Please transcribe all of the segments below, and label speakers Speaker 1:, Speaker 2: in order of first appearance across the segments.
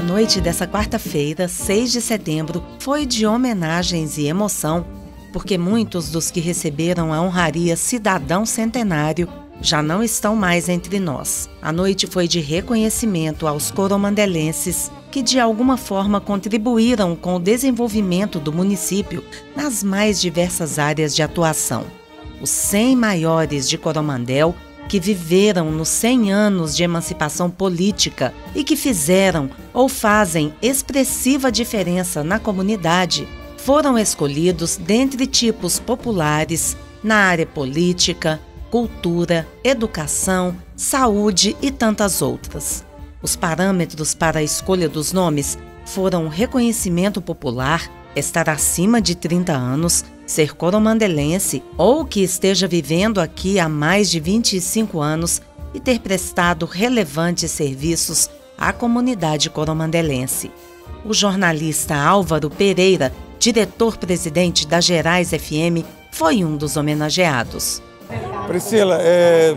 Speaker 1: A noite dessa quarta-feira, 6 de setembro, foi de homenagens e emoção, porque muitos dos que receberam a honraria Cidadão Centenário já não estão mais entre nós. A noite foi de reconhecimento aos coromandelenses que de alguma forma contribuíram com o desenvolvimento do município nas mais diversas áreas de atuação. Os 100 maiores de Coromandel que viveram nos 100 anos de emancipação política e que fizeram ou fazem expressiva diferença na comunidade, foram escolhidos dentre tipos populares na área política, cultura, educação, saúde e tantas outras. Os parâmetros para a escolha dos nomes foram reconhecimento popular, estar acima de 30 anos, ser coromandelense ou que esteja vivendo aqui há mais de 25 anos e ter prestado relevantes serviços à comunidade coromandelense. O jornalista Álvaro Pereira, diretor-presidente da Gerais FM, foi um dos homenageados.
Speaker 2: Priscila, é,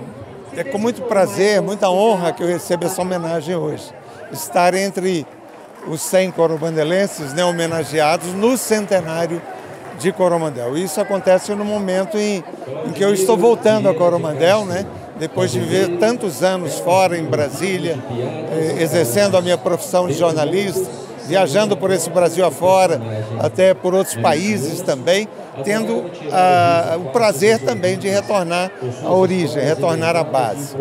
Speaker 2: é com muito prazer, muita honra que eu recebo essa homenagem hoje. Estar entre os 100 coromandelenses né, homenageados no centenário de Coromandel. Isso acontece no momento em, em que eu estou voltando a Coromandel, né? depois de viver tantos anos fora em Brasília, eh, exercendo a minha profissão de jornalista, viajando por esse Brasil afora, até por outros países também, tendo ah, o prazer também de retornar à origem, retornar à base.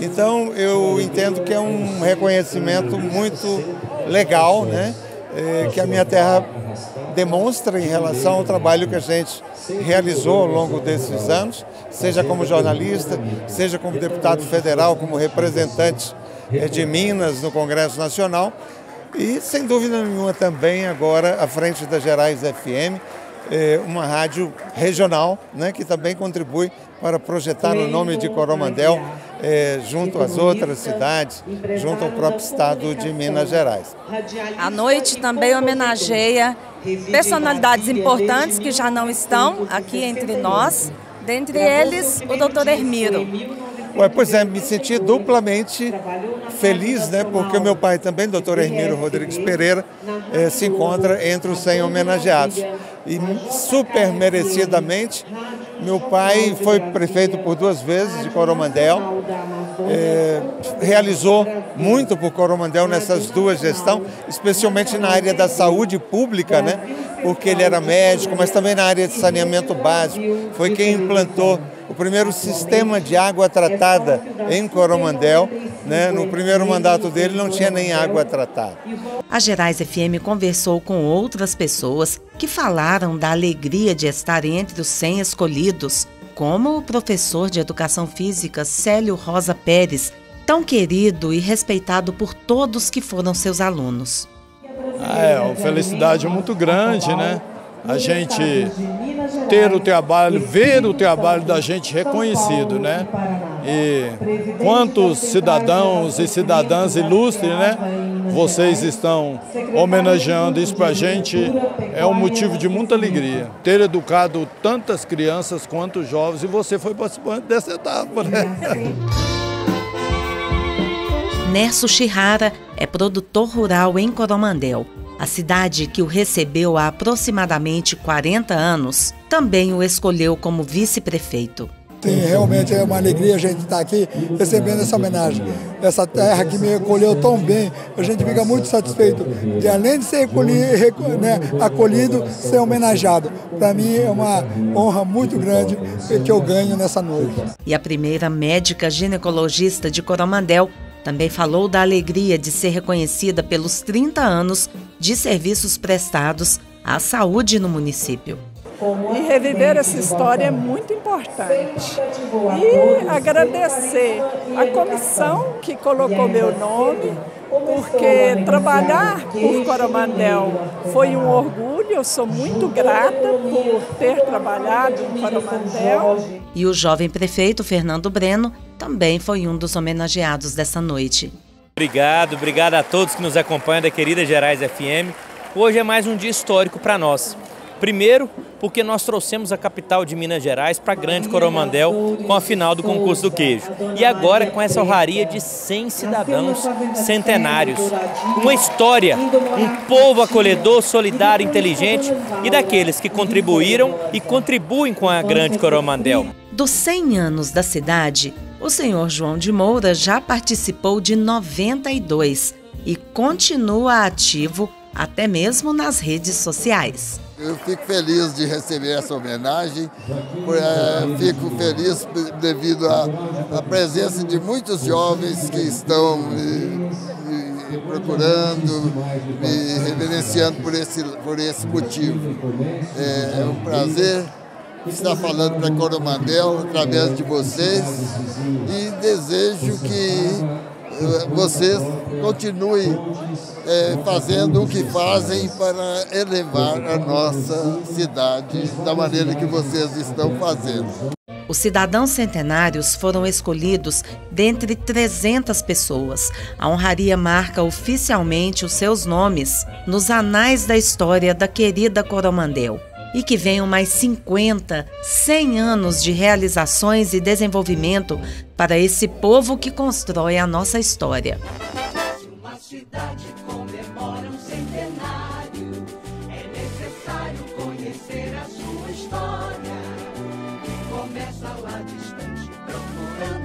Speaker 2: Então eu entendo que é um reconhecimento muito legal, né? É, que a minha terra demonstra em relação ao trabalho que a gente realizou ao longo desses anos, seja como jornalista, seja como deputado federal, como representante é, de Minas no Congresso Nacional. E, sem dúvida nenhuma, também agora à frente da Gerais FM, é, uma rádio regional né, que também contribui para projetar o nome de Coromandel é, junto às outras cidades, junto ao próprio estado de Minas Gerais.
Speaker 3: A noite também homenageia personalidades importantes que já não estão aqui entre nós, dentre eles o doutor Hermiro.
Speaker 2: Ué, pois é, me senti duplamente feliz, né? Porque o meu pai também, doutor Hermílio Rodrigues Pereira, eh, se encontra entre os 100 homenageados. E super merecidamente, meu pai foi prefeito por duas vezes de Coromandel, eh, realizou muito por Coromandel nessas duas gestões, especialmente na área da saúde pública, né? Porque ele era médico, mas também na área de saneamento básico. Foi quem implantou o primeiro sistema de água tratada em Coromandel. Né? No primeiro mandato dele não tinha nem água tratada.
Speaker 1: A Gerais FM conversou com outras pessoas que falaram da alegria de estar entre os 100 escolhidos, como o professor de Educação Física Célio Rosa Pérez, tão querido e respeitado por todos que foram seus alunos.
Speaker 4: Ah, é uma felicidade muito grande, né? A gente ter o trabalho, ver o trabalho da gente reconhecido, né? E quantos cidadãos e cidadãs ilustres, né? Vocês estão homenageando isso para a gente é um motivo de muita alegria. Ter educado tantas crianças quanto jovens e você foi participante dessa etapa, né?
Speaker 1: Nerso Chihara é produtor rural em Coromandel a cidade que o recebeu há aproximadamente 40 anos também o escolheu como vice-prefeito.
Speaker 5: Sim, realmente é uma alegria a gente estar aqui recebendo essa homenagem. Essa terra que me acolheu tão bem, a gente fica muito satisfeito de, além de ser acolhido, né, acolhido ser homenageado. Para mim é uma honra muito grande que eu ganho nessa noite.
Speaker 1: E a primeira médica ginecologista de Coromandel também falou da alegria de ser reconhecida pelos 30 anos de serviços prestados à saúde no município.
Speaker 6: E reviver essa história é muito importante. E agradecer a comissão que colocou meu nome, porque trabalhar por Coromandel foi um orgulho, eu sou muito grata por ter trabalhado em Coromandel.
Speaker 1: E o jovem prefeito Fernando Breno também foi um dos homenageados dessa noite.
Speaker 7: Obrigado, obrigado a todos que nos acompanham da querida Gerais FM. Hoje é mais um dia histórico para nós. Primeiro, porque nós trouxemos a capital de Minas Gerais para Grande Coromandel com a final do concurso do queijo. E agora com essa honraria de 100 cidadãos centenários. Uma história, um povo acolhedor, solidário, inteligente e daqueles que contribuíram e contribuem com a Grande Coromandel.
Speaker 1: Dos 100 anos da cidade, o senhor João de Moura já participou de 92 e continua ativo até mesmo nas redes sociais.
Speaker 8: Eu fico feliz de receber essa homenagem, é, fico feliz devido à, presença de muitos jovens que estão me, me procurando, me reverenciando por esse, por esse motivo. É, é um prazer estar falando para Coromandel através de vocês e desejo que eh, vocês continuem é, fazendo o que fazem para elevar a nossa cidade da maneira que vocês estão fazendo.
Speaker 1: Os cidadãos centenários foram escolhidos dentre 300 pessoas. A honraria marca oficialmente os seus nomes nos anais da história da querida Coromandel e que venham mais 50, 100 anos de realizações e desenvolvimento para esse povo que constrói a nossa história. Se uma cidade comemora um centenário, é necessário conhecer a sua história, começa lá distante, procurando.